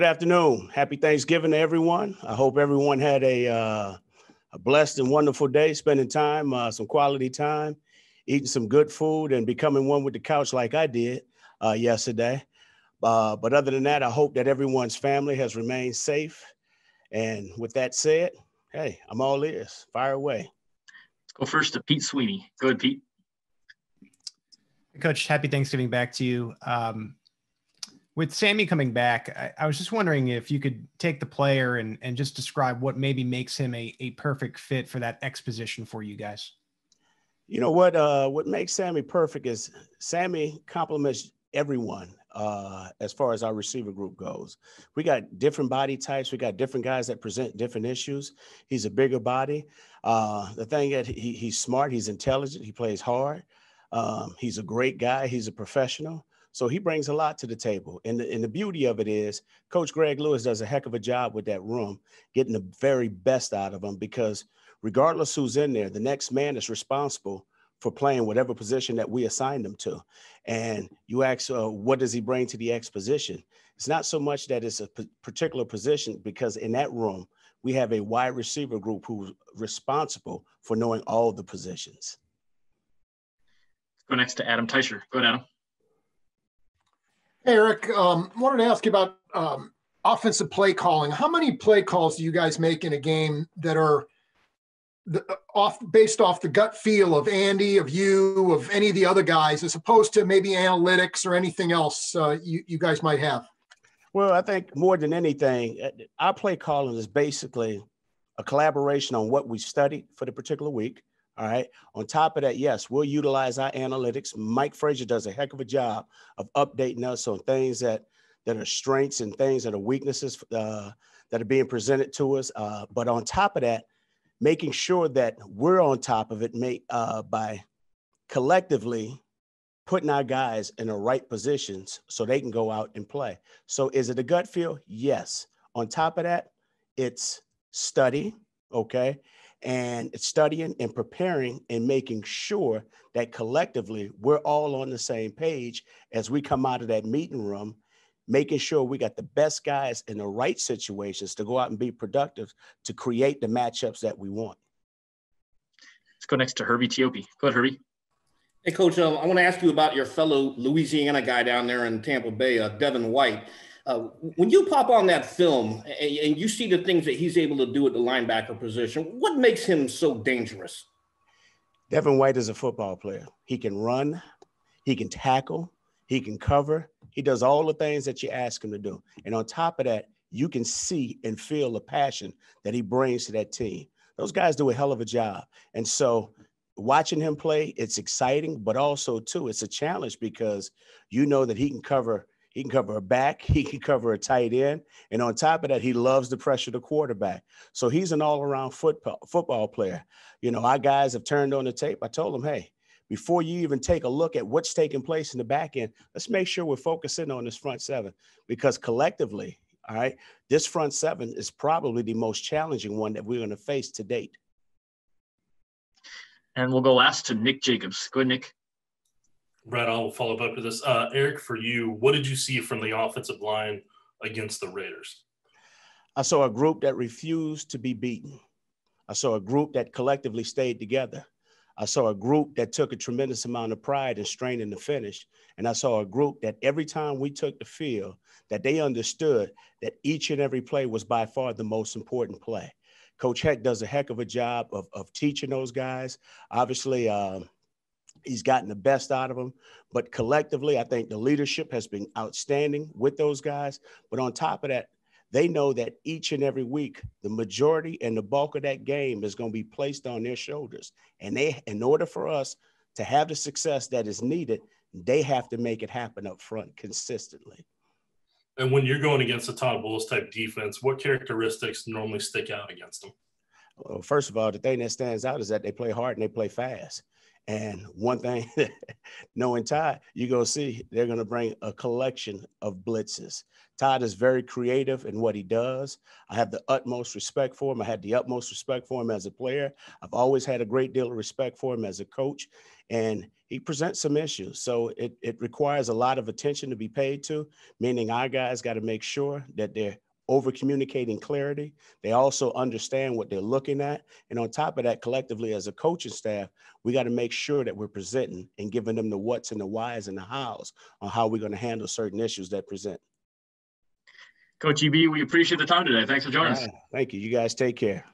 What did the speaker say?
Good afternoon. Happy Thanksgiving to everyone. I hope everyone had a, uh, a blessed and wonderful day, spending time, uh, some quality time, eating some good food, and becoming one with the couch like I did uh, yesterday. Uh, but other than that, I hope that everyone's family has remained safe. And with that said, hey, I'm all ears. Fire away. Let's go first to Pete Sweeney. Go ahead, Pete. Coach, happy Thanksgiving back to you. Um, with Sammy coming back, I, I, was just wondering if you could take the player and, and just describe what maybe makes him a, a perfect fit for that X position for you guys. You know what? Uh, what makes Sammy perfect is Sammy complements everyone uh, as far as our receiver group goes. We got different body types. We got different guys that present different issues. He's a bigger body. Uh, the thing that he, he's smart, he's intelligent, he plays hard. Um, he's a great guy. He's a professional. So he brings a lot to the table. And the, and the beauty of it is Coach Greg Lewis does a heck of a job with that room, getting the very best out of them because regardless who's in there, the next man is responsible for playing whatever position that we assign them to. And you ask, uh, what does he bring to the X position? It's not so much that it's a p- particular position because in that room, we have a wide receiver group who's responsible for knowing all the positions. Go next to Adam Teicher. Go ahead, Adam. Hey, Eric, um, wanted to ask you about um, offensive play calling. How many play calls do you guys make in a game that are the, off based off the gut feel of Andy, of you, of any of the other guys, as opposed to maybe analytics or anything else uh, you, you guys might have? Well, I think more than anything, uh, our play calling is basically a collaboration on what we studied for the particular week all right. On top of that, yes, we'll utilize our analytics. Mike Frazier does a heck of a job of updating us on things that that are strengths and things that are weaknesses uh, that are being presented to us. Uh, but on top of that, making sure that we're on top of it uh, by collectively putting our guys in the right positions so they can go out and play. So is it a gut feel? Yes. On top of that, it's study, okay? And studying and preparing and making sure that collectively we're all on the same page as we come out of that meeting room making sure we got the best guys in the right situations to go out and be productive to create the matchups that we want. Let's go next to herbie teope. Go ahead herbie. Hey, Coach, uh, I want to ask you about your fellow Louisiana guy down there in Tampa Bay, uh, Devin White. Uh, when you pop on that film and, and, you see the things that he's able to do at the linebacker position, what makes him so dangerous? Devin White is a football player. He can run, he can tackle, he can cover. He does all the things that you ask him to do. And on top of that, you can see and feel the passion that he brings to that team. Those guys do a hell of a job. And so watching him play, it's exciting, but also too, it's a challenge because you know that he can cover he can cover a back, he can cover a tight end, and on top of that, he loves to pressure the quarterback. So he's an all-around football football player. You know, our guys have turned on the tape. I told them, hey, before you even take a look at what's taking place in the back end, let's make sure we're focusing on this front seven because collectively, all right, this front seven is probably the most challenging one that we're going to face to date. And we'll go last to Nick Jacobs. Go ahead, Nick. Brad, I'll follow up after this. Uh, Eric, for you, what did you see from the offensive line against the Raiders? I saw a group that refused to be beaten. I saw a group that collectively stayed together. I saw a group that took a tremendous amount of pride in the finish. And I saw a group that every time we took the field, that they understood that each and every play was by far the most important play. Coach Heck does a heck of a job of, of teaching those guys. Obviously, um, He's gotten the best out of them. But collectively, I think the leadership has been outstanding with those guys. But on top of that, they know that each and every week, the majority and the bulk of that game is going to be placed on their shoulders. And they, in order for us to have the success that is needed, they have to make it happen up front consistently. And when you're going against a Todd Bowles type defense, what characteristics normally stick out against them? Well, first of all, the thing that stands out is that they play hard and they play fast. And one thing, knowing Todd, you're going to see they're going to bring a collection of blitzes. Todd is very creative in what he does. I have the utmost respect for him. I had the utmost respect for him as a player. I've always had a great deal of respect for him as a coach. And he presents some issues. So it, it requires a lot of attention to be paid to, meaning our guys got to make sure that they're over communicating clarity. They also understand what they're looking at. And on top of that, collectively as a coaching staff, we got to make sure that we're presenting and giving them the what's and the whys and the hows on how we're going to handle certain issues that present. Coach EB, we appreciate the time today. Thanks for joining us. Thank you. You guys take care.